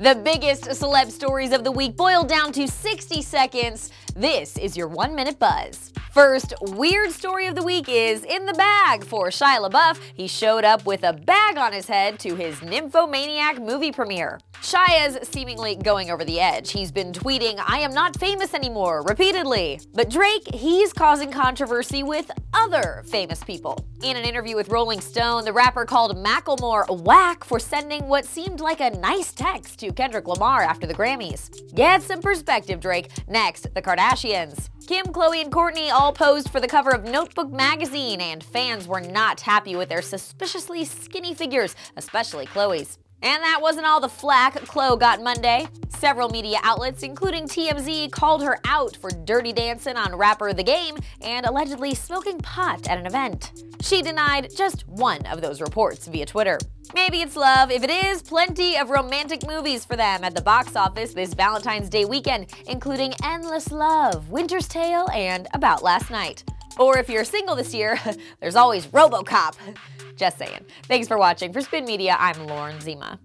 The biggest celeb stories of the week boiled down to 60 seconds. This is your one minute buzz. First, weird story of the week is in the bag for Shia LaBeouf. He showed up with a bag on his head to his Nymphomaniac movie premiere. Shia's seemingly going over the edge. He's been tweeting, I am not famous anymore, repeatedly. But Drake, he's causing controversy with other famous people. In an interview with Rolling Stone, the rapper called Macklemore whack for sending what seemed like a nice text to Kendrick Lamar after the Grammys. Get some perspective, Drake. Next, the Kardashians. Kim, Khloe, and Kourtney all posed for the cover of Notebook magazine, and fans were not happy with their suspiciously skinny figures, especially Khloe's. And that wasn't all the flack Khloe got Monday. Several media outlets, including TMZ, called her out for dirty dancing on Rapper the Game and allegedly smoking pot at an event. She denied just one of those reports via Twitter. Maybe it's love. If it is, plenty of romantic movies for them at the box office this Valentine's Day weekend, including Endless Love, Winter's Tale, and About Last Night. Or if you're single this year, there's always Robocop. Just saying. Thanks for watching. For Spin Media, I'm Lauren Zima.